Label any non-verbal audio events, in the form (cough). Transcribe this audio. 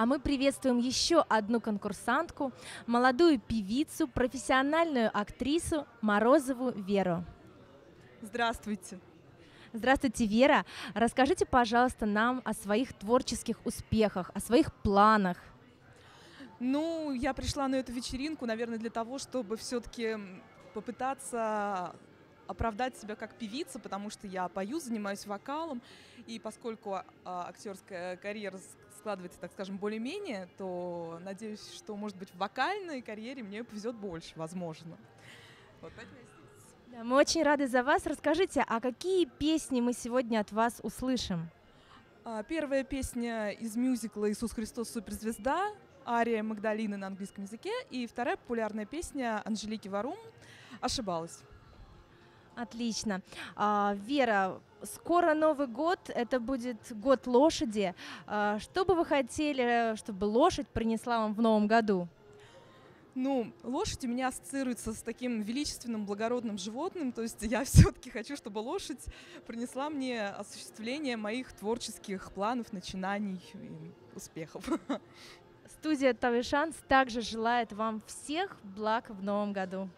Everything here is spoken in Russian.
А мы приветствуем еще одну конкурсантку, молодую певицу, профессиональную актрису Морозову Веру. Здравствуйте. Здравствуйте, Вера. Расскажите, пожалуйста, нам о своих творческих успехах, о своих планах. Ну, я пришла на эту вечеринку, наверное, для того, чтобы все-таки попытаться оправдать себя как певица, потому что я пою, занимаюсь вокалом, и поскольку а, актерская карьера складывается, так скажем, более-менее, то надеюсь, что, может быть, в вокальной карьере мне повезет больше, возможно. Вот поэтому я здесь. Да, мы очень рады за вас. Расскажите, а какие песни мы сегодня от вас услышим? А, первая песня из мюзикла «Иисус Христос суперзвезда», ария Магдалины на английском языке, и вторая популярная песня Анжелики Варум «Ошибалась». Отлично. А, Вера, скоро Новый год, это будет год лошади. А, что бы вы хотели, чтобы лошадь принесла вам в новом году? Ну, лошадь у меня ассоциируется с таким величественным, благородным животным, то есть я (laughs) все-таки хочу, чтобы лошадь принесла мне осуществление моих творческих планов, начинаний и успехов. (laughs) Студия Тавишанс также желает вам всех благ в новом году.